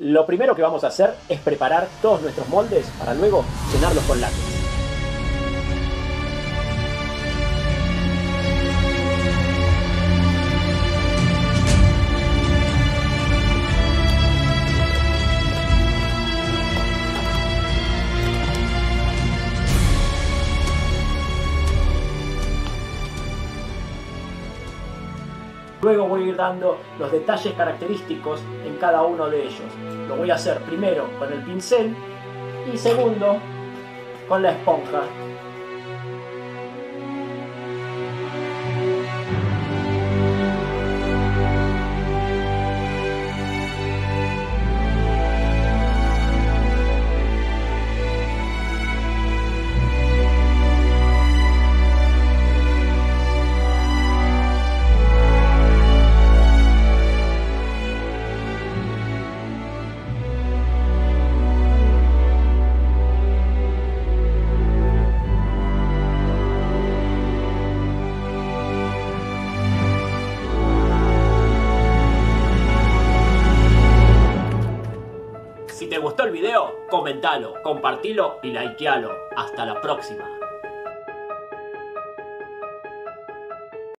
Lo primero que vamos a hacer es preparar todos nuestros moldes para luego llenarlos con látex. Luego voy a ir dando los detalles característicos en cada uno de ellos. Lo voy a hacer primero con el pincel y segundo con la esponja. Te gustó el video, comentalo, compartilo y likealo. Hasta la próxima.